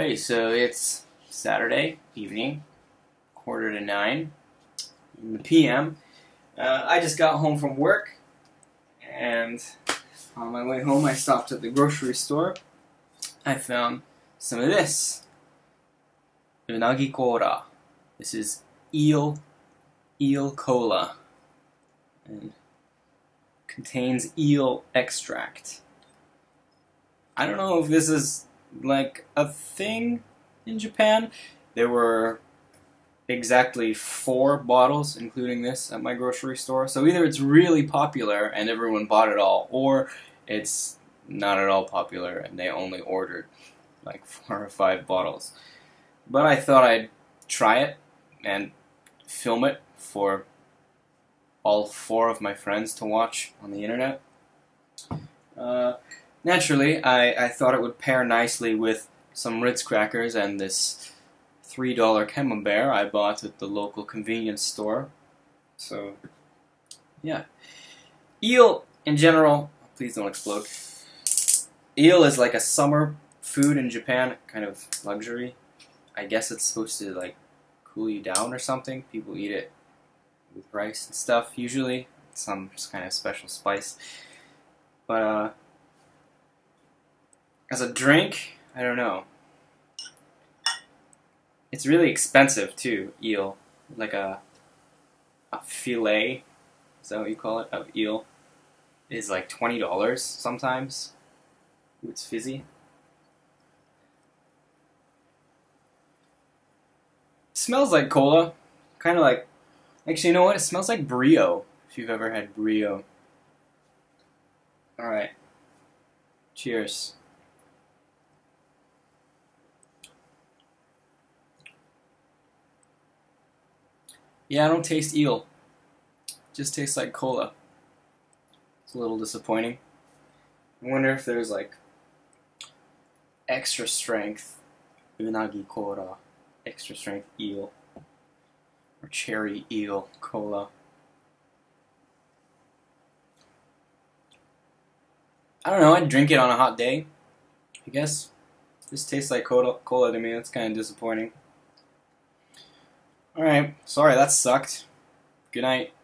Hey, so it's Saturday evening, quarter to nine in the PM. Uh, I just got home from work, and on my way home, I stopped at the grocery store. I found some of this unagi cola. This is eel eel cola, and contains eel extract. I don't know if this is like a thing in Japan. There were exactly four bottles, including this, at my grocery store. So either it's really popular and everyone bought it all, or it's not at all popular and they only ordered like four or five bottles. But I thought I'd try it and film it for all four of my friends to watch on the internet. Uh, naturally, I, I thought it would pair nicely with some Ritz crackers and this $3 camembert I bought at the local convenience store. So, yeah. Eel, in general, please don't explode. Eel is like a summer food in Japan, kind of luxury. I guess it's supposed to like cool you down or something. People eat it with rice and stuff usually, some kind of special spice. But uh, as a drink, I don't know. It's really expensive too, eel. Like a a fillet, is that what you call it, of eel, is like twenty dollars sometimes. It's fizzy. smells like cola, kind of like. Actually, you know what? It smells like brio. If you've ever had brio. All right. Cheers. Yeah, I don't taste eel. Just tastes like cola. It's a little disappointing. I wonder if there's like extra strength unagi cola, extra strength eel, or cherry eel cola. I don't know. I'd drink it on a hot day. I guess. This tastes like cola, cola to me. That's kind of disappointing. Alright, sorry, that sucked. Good night.